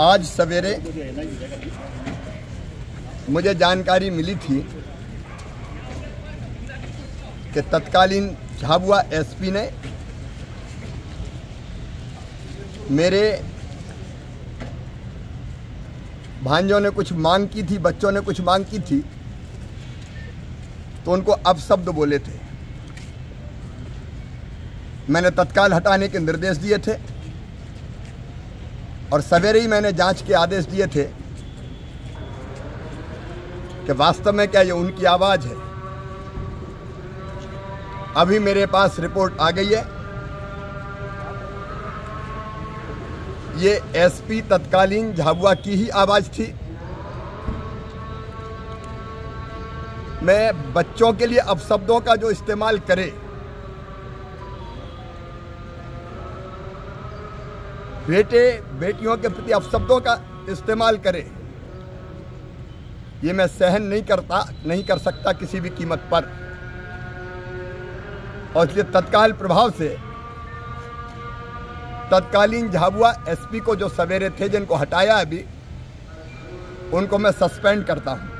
आज सवेरे मुझे जानकारी मिली थी कि तत्कालीन झाबुआ एसपी ने मेरे भांजों ने कुछ मांग की थी, बच्चों ने कुछ मांग की थी तो उनको अपशब्द बोले थे। मैंने तत्काल हटाने के निर्देश दिए थे। और सवेरे ही मैंने जाँच के आदेश दिए थे कि वास्तव में क्या ये उनकी आवाज़ है। अभी मेरे पास रिपोर्ट आ गई है। ये एसपी तत्कालीन झाबुआ की ही आवाज़ थी। मैं बच्चों के लिए अपशब्दों का जो इस्तेमाल करे बेटे, बेटियों के प्रति अपशब्दों का इस्तेमाल करे। ये मैं सहन नहीं करता, नहीं कर सकता किसी भी कीमत पर। और इसलिए तत्काल प्रभाव से, तत्कालीन झाबुआ एसपी को जो सवेरे थे, जिनको हटाया अभी, उनको मैं सस्पेंड करता हूँ।